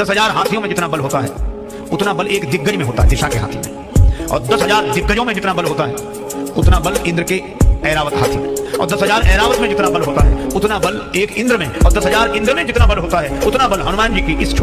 दस हज़ार हाथियों में जितना बल होता है, उतना बल एक दिग्गज में होता है, दिशा के हाथी में। और दस हज़ार दिग्गजों में जितना बल होता है, उतना बल इंद्र के ऐरावत हाथी में। और दस हज़ार ऐरावत में जितना बल होता है, उतना बल एक इंद्र में। और दस हज़ार इंद्र में जितना बल होता है, उतना बल हनुमान जी की इस